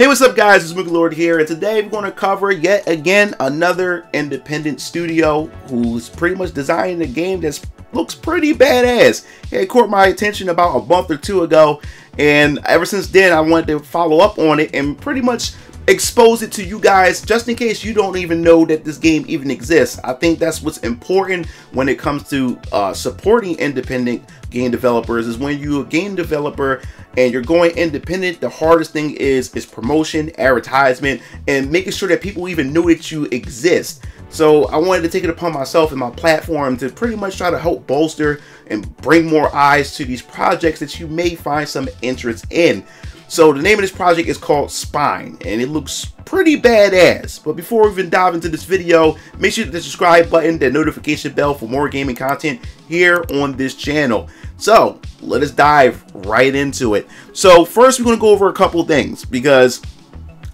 Hey, what's up, guys? It's Lord here, and today we're going to cover yet again another independent studio who's pretty much designing a game that looks pretty badass. It caught my attention about a month or two ago, and ever since then, I wanted to follow up on it and pretty much expose it to you guys just in case you don't even know that this game even exists. I think that's what's important when it comes to uh, supporting independent game developers is when you're a game developer and you're going independent, the hardest thing is is promotion, advertisement, and making sure that people even know that you exist. So I wanted to take it upon myself and my platform to pretty much try to help bolster and bring more eyes to these projects that you may find some interest in. So the name of this project is called Spine, and it looks pretty badass. But before we even dive into this video, make sure to the subscribe button, the notification bell for more gaming content here on this channel. So let us dive right into it. So first we're going to go over a couple things because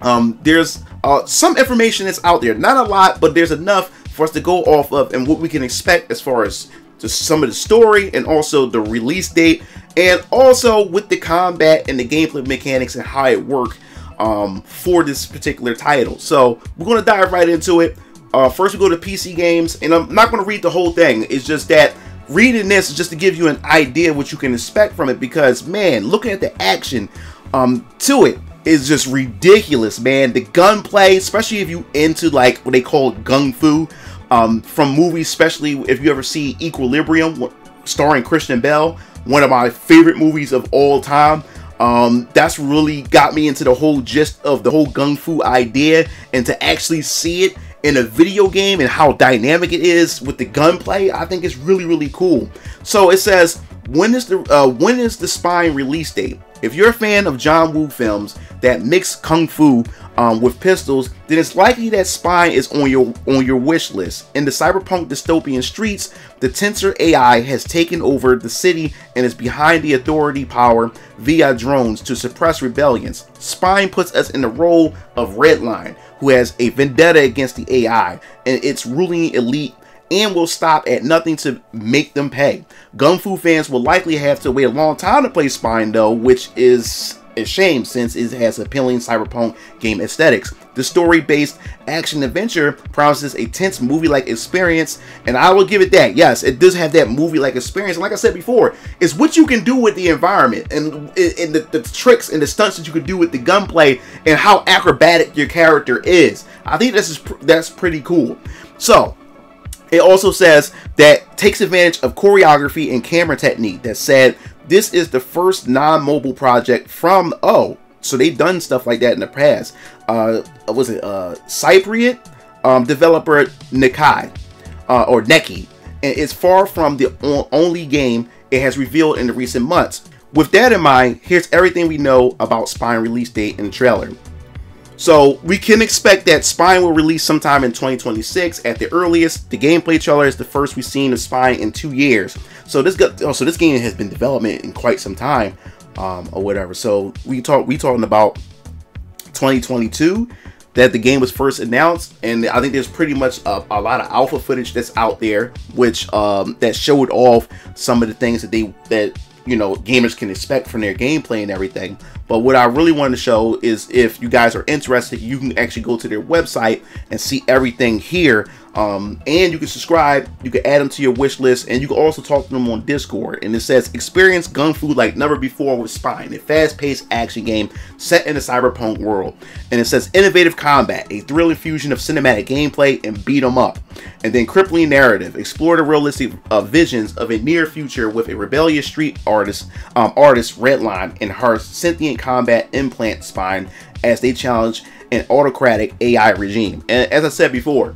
um, there's uh, some information that's out there. Not a lot, but there's enough for us to go off of and what we can expect as far as to some of the story and also the release date and also with the combat and the gameplay mechanics and how it work um, for this particular title. So we're going to dive right into it. Uh, first we go to PC games and I'm not going to read the whole thing. It's just that reading this is just to give you an idea of what you can expect from it because man, looking at the action um, to it is just ridiculous, man. The gunplay, especially if you into like what they call gung fu, um, from movies, especially if you ever see Equilibrium, starring Christian Bale, one of my favorite movies of all time. Um, that's really got me into the whole gist of the whole gung fu idea, and to actually see it in a video game and how dynamic it is with the gunplay, I think it's really really cool. So it says when is the uh, when is the Spine release date? If you're a fan of John Woo films that mix kung fu um, with pistols, then it's likely that Spine is on your on your wish list. In the cyberpunk dystopian streets, the Tensor AI has taken over the city and is behind the authority power via drones to suppress rebellions. Spine puts us in the role of Redline, who has a vendetta against the AI and its ruling elite and will stop at nothing to make them pay. Gung Fu fans will likely have to wait a long time to play Spine though, which is a shame since it has appealing cyberpunk game aesthetics. The story-based action-adventure promises a tense movie-like experience, and I will give it that. Yes, it does have that movie-like experience. And like I said before, it's what you can do with the environment and, and the, the tricks and the stunts that you can do with the gunplay and how acrobatic your character is. I think this is that's pretty cool. So, it also says that takes advantage of choreography and camera technique that said this is the first non-mobile project from oh so they've done stuff like that in the past. Uh was it uh cypriot um developer nikai uh or Nekki. And it's far from the only game it has revealed in the recent months. With that in mind here's everything we know about spine release date and trailer so we can expect that Spine will release sometime in 2026 at the earliest. The gameplay trailer is the first we've seen of Spine in two years. So this got, oh, so this game has been development in quite some time, um, or whatever. So we talk we talking about 2022 that the game was first announced, and I think there's pretty much a, a lot of alpha footage that's out there, which um, that showed off some of the things that they that you know gamers can expect from their gameplay and everything. But what I really want to show is if you guys are interested, you can actually go to their website and see everything here um, and you can subscribe, you can add them to your wish list, and you can also talk to them on Discord. And it says, experience gun Fu like never before with Spine, a fast-paced action game set in a cyberpunk world. And it says, innovative combat, a thrilling fusion of cinematic gameplay and beat 'em up. And then crippling narrative, explore the realistic uh, visions of a near future with a rebellious street artist, um, artist Redline and her sentient combat implant Spine as they challenge an autocratic AI regime. And as I said before,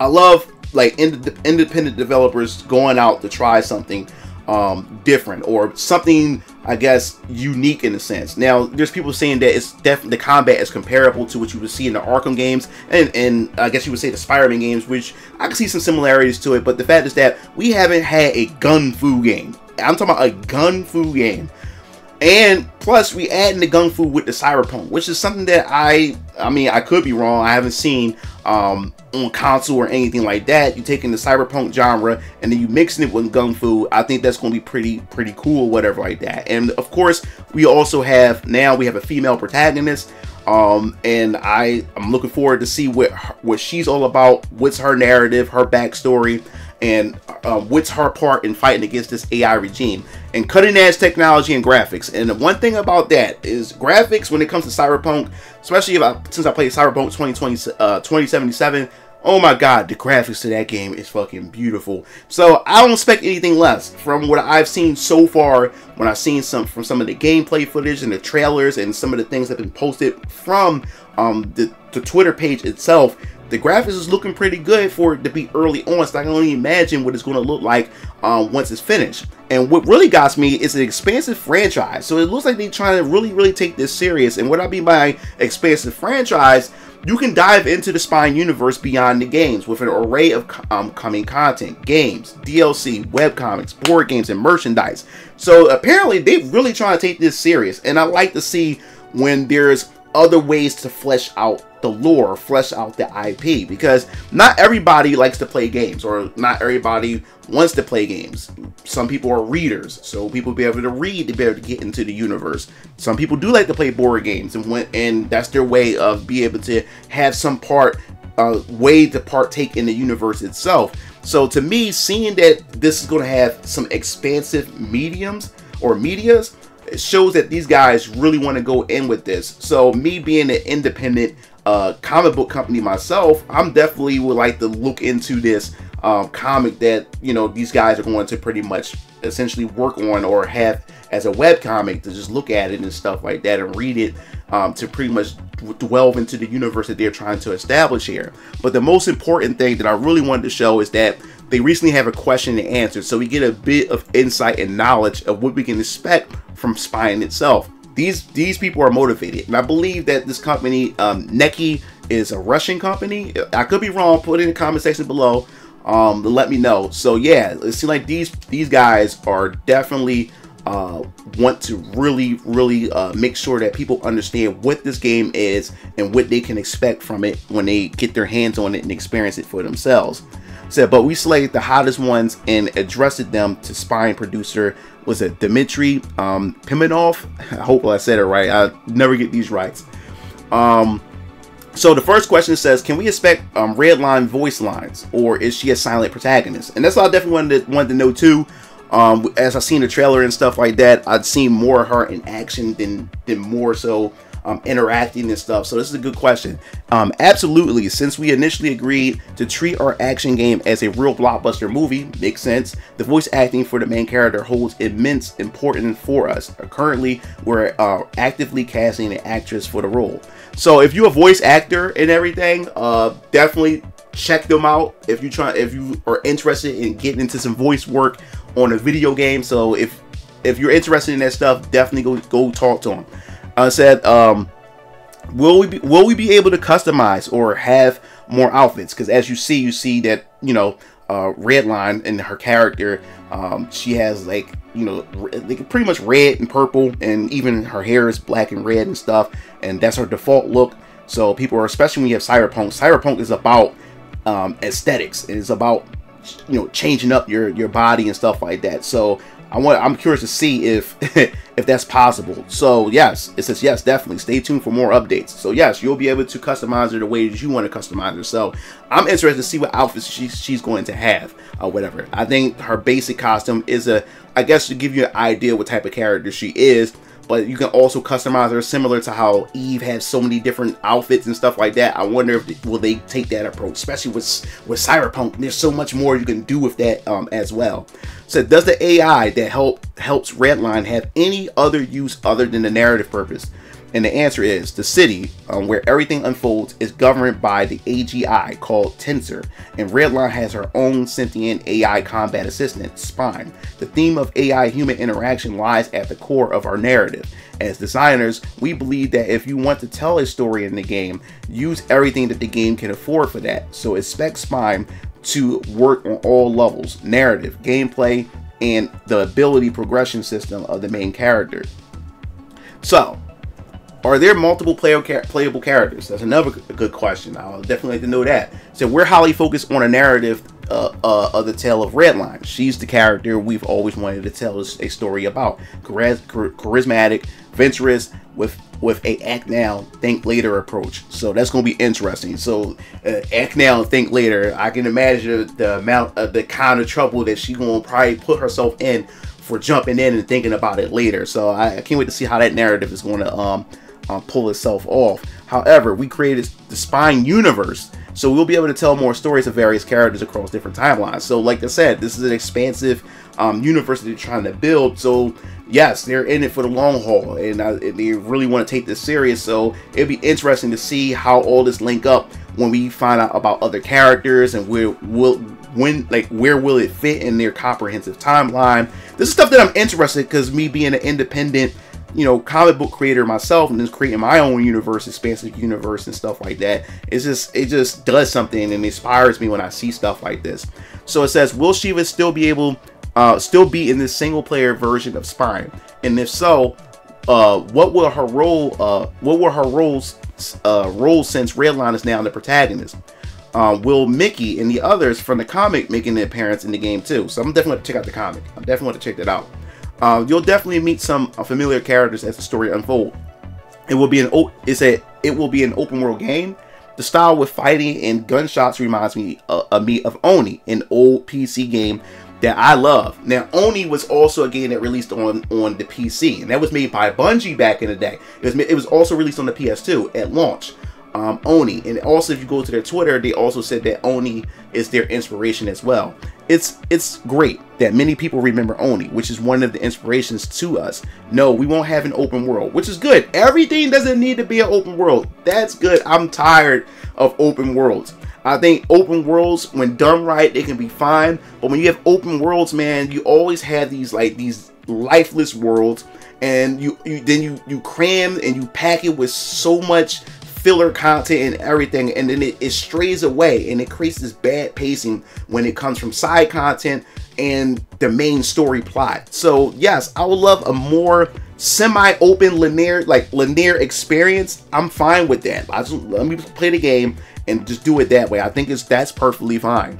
I love like ind independent developers going out to try something um, different or something I guess unique in a sense. Now there's people saying that it's definitely the combat is comparable to what you would see in the Arkham games and and I guess you would say the Spider-Man games, which I can see some similarities to it. But the fact is that we haven't had a gun fu game. I'm talking about a gun fu game And plus, we add in the gung fu with the cyberpunk, which is something that I, I mean, I could be wrong. I haven't seen um, on console or anything like that. You taking the cyberpunk genre and then you mixing it with gung fu. I think that's going to be pretty, pretty cool, whatever like that. And of course, we also have now we have a female protagonist. Um, and I, I'm looking forward to see what what she's all about. What's her narrative, her backstory, and uh, what's her part in fighting against this AI regime and cutting edge technology and graphics. And the one thing about that is graphics when it comes to Cyberpunk, especially if I, since I played Cyberpunk 2020, uh, 2077. Oh my god, the graphics to that game is fucking beautiful. So I don't expect anything less from what I've seen so far. When I've seen some from some of the gameplay footage and the trailers and some of the things that have been posted from um, the, the Twitter page itself, the graphics is looking pretty good for it to be early on. So I can only imagine what it's going to look like um, once it's finished. And what really got me is an expansive franchise. So it looks like they're trying to really, really take this serious. And what I mean by expansive franchise, you can dive into the Spine universe beyond the games with an array of um, coming content, games, DLC, webcomics, board games, and merchandise. So apparently they're really trying to take this serious. And I like to see when there's other ways to flesh out the lore, flesh out the IP because not everybody likes to play games or not everybody wants to play games. Some people are readers, so people be able to read to be able to get into the universe. Some people do like to play board games and when, and that's their way of be able to have some part uh, way to partake in the universe itself. So to me, seeing that this is going to have some expansive mediums or medias, it shows that these guys really want to go in with this. So me being an independent uh, comic book company myself, I'm definitely would like to look into this um, comic that you know these guys are going to pretty much essentially work on or have as a web comic to just look at it and stuff like that and read it um, to pretty much delve into the universe that they're trying to establish here. But the most important thing that I really wanted to show is that they recently have a question and answer, so we get a bit of insight and knowledge of what we can expect from Spine itself these these people are motivated, and I believe that this company, um, Nekki, is a Russian company. I could be wrong. Put in the comment section below um, to let me know. So yeah, it seems like these these guys are definitely uh, want to really really uh, make sure that people understand what this game is and what they can expect from it when they get their hands on it and experience it for themselves. Said, but we selected the hottest ones and addressed them to spine producer was it Dmitry um, Pimenov? I hope I said it right. I never get these rights. Um, so the first question says, can we expect um, Redline voice lines, or is she a silent protagonist? And that's what I definitely wanted to, wanted to know too. Um, as I seen the trailer and stuff like that, I'd seen more of her in action than than more so um, interacting and stuff. So this is a good question. Um, absolutely. Since we initially agreed to treat our action game as a real blockbuster movie, makes sense. The voice acting for the main character holds immense importance for us. Currently, we're uh, actively casting an actress for the role. So if you're a voice actor and everything, uh, definitely check them out if you try if you are interested in getting into some voice work on a video game. So if if you're interested in that stuff, definitely go go talk to them. I said, um, will we be, will we be able to customize or have more outfits? Because as you see, you see that you know uh, Redline and her character, um, she has like you know like pretty much red and purple, and even her hair is black and red and stuff, and that's her default look. So people are especially when you have cyberpunk. Cyberpunk is about um, aesthetics. It is about you know changing up your your body and stuff like that. So I want I'm curious to see if if that's possible. So yes, it says yes, definitely. Stay tuned for more updates. So yes, you'll be able to customize her the way that you want to customize her. So I'm interested to see what outfits she's she's going to have or whatever. I think her basic costume is a I guess to give you an idea what type of character she is but you can also customize her similar to how Eve has so many different outfits and stuff like that. I wonder if they, will they take that approach, especially with with Cyberpunk. There's so much more you can do with that um, as well. So does the AI that help helps Redline have any other use other than the narrative purpose? And the answer is the city, um, where everything unfolds, is governed by the AGI called Tensor, and Redline has her own sentient AI combat assistant, Spine. The theme of AI human interaction lies at the core of our narrative. As designers, we believe that if you want to tell a story in the game, use everything that the game can afford for that. So expect Spine to work on all levels narrative, gameplay, and the ability progression system of the main character. So, are there multiple playable characters? That's another good question. I'll definitely like to know that. So we're highly focused on a narrative uh, uh, of the tale of Redline. She's the character we've always wanted to tell a story about. charismatic, venturous, with with a act now, think later approach. So that's going to be interesting. So uh, act now, think later. I can imagine the amount of the kind of trouble that she's going to probably put herself in for jumping in and thinking about it later. So I, I can't wait to see how that narrative is going to um, uh, pull itself off. However, we created the Spine universe, so we'll be able to tell more stories of various characters across different timelines. So, like I said, this is an expansive um, universe that they're trying to build. So, yes, they're in it for the long haul, and, uh, they really want to take this serious. So, it'd be interesting to see how all this link up when we find out about other characters and where will when like where will it fit in their comprehensive timeline. This is stuff that I'm interested because me being an independent you know, comic book creator myself and just creating my own universe, expansive universe and stuff like that. It's just it just does something and inspires me when I see stuff like this. So it says, will Shiva still be able uh still be in this single player version of Spine? And if so, uh what will her role uh what will her roles uh role since Redline is now the protagonist? Uh, will Mickey and the others from the comic making an appearance in the game too? So I'm definitely going to check out the comic. I'm definitely going to check that out. Uh, you'll definitely meet some uh, familiar characters as the story unfolds. It will be an it's a it will be an open world game. The style with fighting and gunshots reminds me uh, of me of Oni, an old PC game that I love. Now, Oni was also a game that released on on the PC, and that was made by Bungie back in the day. It was it was also released on the PS2 at launch um, Oni. And also, if you go to their Twitter, they also said that Oni is their inspiration as well. It's it's great that many people remember Oni, which is one of the inspirations to us. No, we won't have an open world, which is good. Everything doesn't need to be an open world. That's good. I'm tired of open worlds. I think open worlds, when done right, they can be fine. But when you have open worlds, man, you always have these like these lifeless worlds, and you, you then you you cram and you pack it with so much filler content and everything and then it, it strays away and it creates this bad pacing when it comes from side content and the main story plot. So yes i would love a more semi-open linear like linear experience. I'm fine with that. I just, let me play the game and just do it that way. I think it's that's perfectly fine.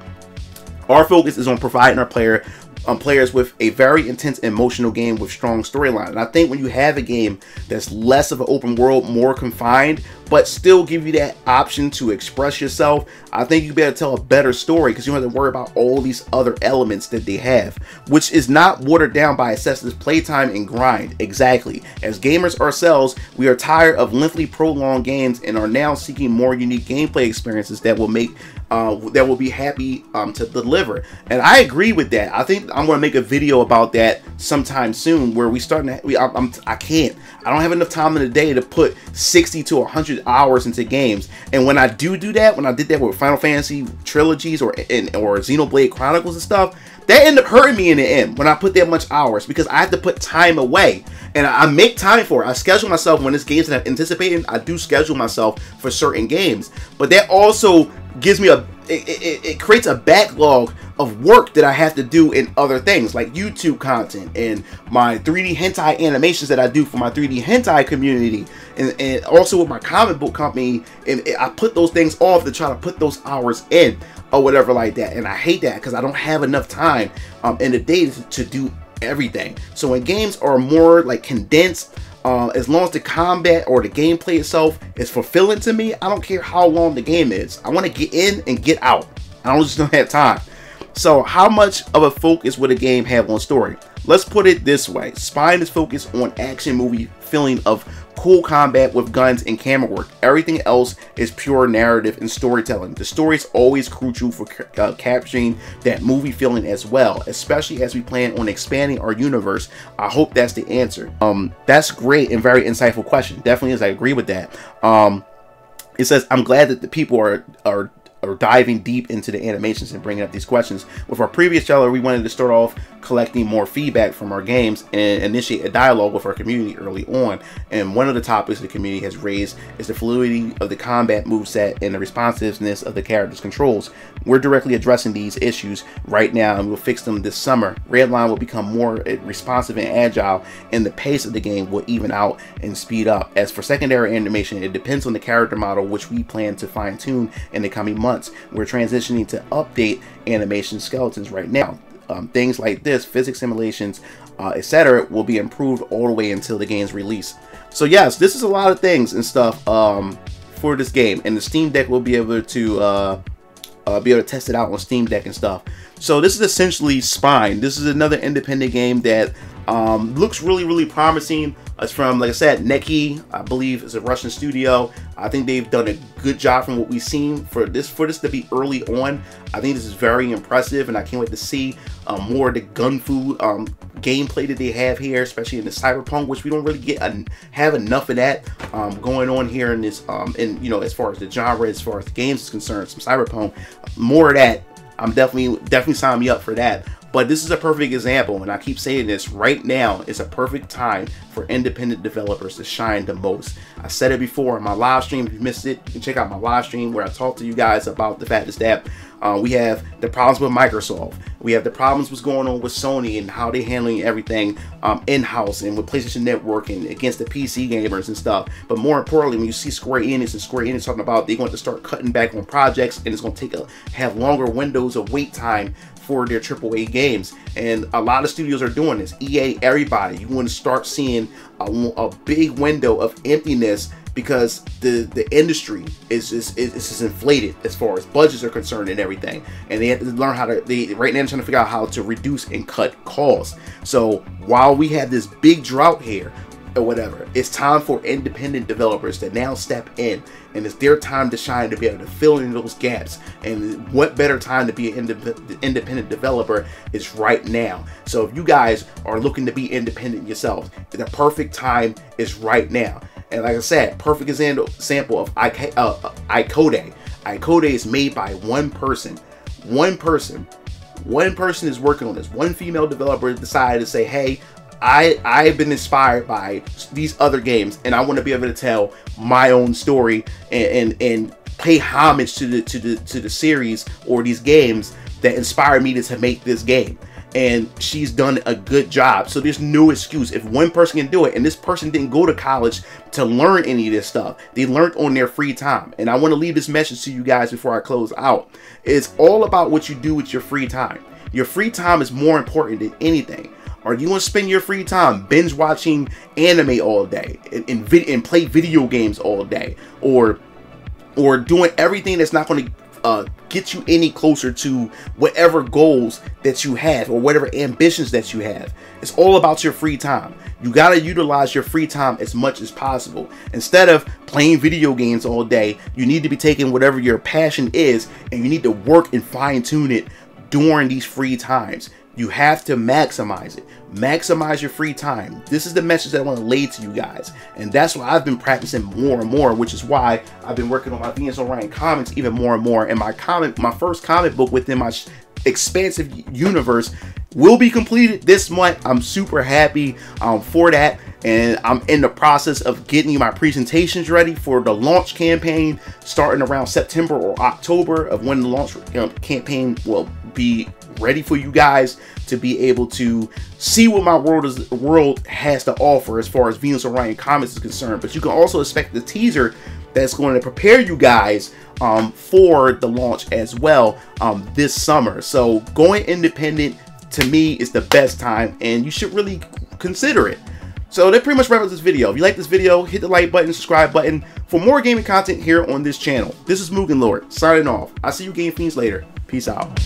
Our focus is on providing our player um, players with a very intense emotional game with strong storyline. And I think when you have a game that's less of an open world, more confined, but still give you that option to express yourself, I think you better tell a better story because you don't have to worry about all these other elements that they have, which is not watered down by excessive playtime and grind. Exactly. As gamers ourselves, we are tired of lengthy prolonged games and are now seeking more unique gameplay experiences that will make uh, that will be happy um, to deliver. And I agree with that. I think I'm going to make a video about that sometime soon where we start to, we, I, I'm, I can't, I don't have enough time in the day to put 60 to 100 hours into games. And when I do do that, when I did that with Final Fantasy trilogies or, in, or Xenoblade Chronicles and stuff, that ended up hurting me in the end when I put that much hours because I had to put time away. And I make time for it. I schedule myself when it's games that I'm anticipating. I do schedule myself for certain games. But that also gives me a it, it, it, creates a backlog of work that I have to do in other things like YouTube content and my 3D hentai animations that I do for my 3D hentai community and, and also with my comic book company and I put those things off to try to put those hours in or whatever like that and I hate that because I don't have enough time um, in the day to, do everything so when games are more like condensed uh, as long as the combat or the gameplay itself is fulfilling to me, I don't care how long the game is. I want to get in and get out. I don't just don't have time. So how much of a focus would a game have on story? Let's put it this way. Spine is focused on action movie feeling of cool combat with guns and camera work. Everything else is pure narrative and storytelling. The story is always crucial for uh, capturing that movie feeling as well, especially as we plan on expanding our universe. I hope that's the answer. Um, that's great and very insightful question. Definitely is. I agree with that. Um, it says, I'm glad that the people are are or diving deep into the animations and bringing up these questions. With our previous trailer, we wanted to start off collecting more feedback from our games and initiate a dialogue with our community early on. And one of the topics the community has raised is the fluidity of the combat moveset and the responsiveness of the character's controls. We're directly addressing these issues right now and we'll fix them this summer. Redline will become more eh, responsive and agile and the pace of the game will even out and speed up. As for secondary animation, it depends on the character model which we plan to fine tune in the coming months. We're transitioning to update animation skeletons right now. Um, things like this, physics simulations, uh, etc., will be improved all the way until the game's release. So yes, this is a lot of things and stuff um, for this game, and the Steam Deck will be able to uh, uh, be able to test it out on Steam Deck and stuff. So this is essentially Spine. This is another independent game that um, looks really, really promising. It's from, like I said, Nekki, I believe is a Russian studio. I think they've done a good job from what we've seen for this for this to be early on. I think this is very impressive, and I can't wait to see um, more of the gunfu um, gameplay that they have here, especially in the cyberpunk, which we don't really get have enough of that um, going on here in this. Um, and you know, as far as the genre, as far as the games is concerned, some cyberpunk, more of that. I'm definitely definitely sign me up for that. But this is a perfect example, and I keep saying this right now is a perfect time for independent developers to shine the most. I said it before in my live stream. If you missed it, you can check out my live stream where I talk to you guys about the fact that uh, we have the problems with Microsoft. We have the problems what's going on with Sony and how they're handling everything um, in-house and with PlayStation Network and against the PC gamers and stuff. But more importantly, when you see Square Enix and Square Enix talking about they're going to start cutting back on projects and it's going to take a have longer windows of wait time for their AAA games. And a lot of studios are doing this. EA, everybody, you want to start seeing a, a big window of emptiness because the the industry is is, is is inflated as far as budgets are concerned and everything and they have to learn how to they right now they're trying to figure out how to reduce and cut costs so while we have this big drought here or whatever. It's time for independent developers to now step in, and it's their time to shine to be able to fill in those gaps. And what better time to be an independent developer is right now. So if you guys are looking to be independent yourselves, the perfect time is right now. And like I said, perfect example of Icode. Uh, Icode. Icode is made by one person. One person one person is working on this. One female developer decided to say, hey, I I've been inspired by these other games, and I want to be able to tell my own story and and, and pay homage to the to the to the series or these games that inspired me to, to make this game. And she's done a good job. So there's no excuse. If one person can do it, and this person didn't go to college to learn any of this stuff, they learned on their free time. And I want to leave this message to you guys before I close out. It's all about what you do with your free time. Your free time is more important than anything. Do you gonna spend your free time binge watching anime all day and, and, and play video games all day? Or or doing everything that's not going to uh, get you any closer to whatever goals that you have or whatever ambitions that you have. It's all about your free time. You got to utilize your free time as much as possible. Instead of playing video games all day, you need to be taking whatever your passion is and you need to work and fine tune it during these free times. You have to maximize it. Maximize your free time. This is the message that I want to lay to you guys. And that's why I've been practicing more and more, which is why I've been working on my Venus Orion comics even more and more. And my comic, my first comic book within my expansive universe will be completed this month. I'm super happy um, for that. And I'm in the process of getting my presentations ready for the launch campaign starting around September or October of when the launch campaign will be ready for you guys to be able to see what my world is world has to offer as far as Venus Orion Comics is concerned. But you can also expect the teaser that's going to prepare you guys um, for the launch as well um, this summer. So going independent to me is the best time, and you should really consider it. So that pretty much wraps up this video. If you like this video, hit the like button, subscribe button for more gaming content here on this channel. This is Mugen Lord, signing off. I'll see you game fiends later. Peace out.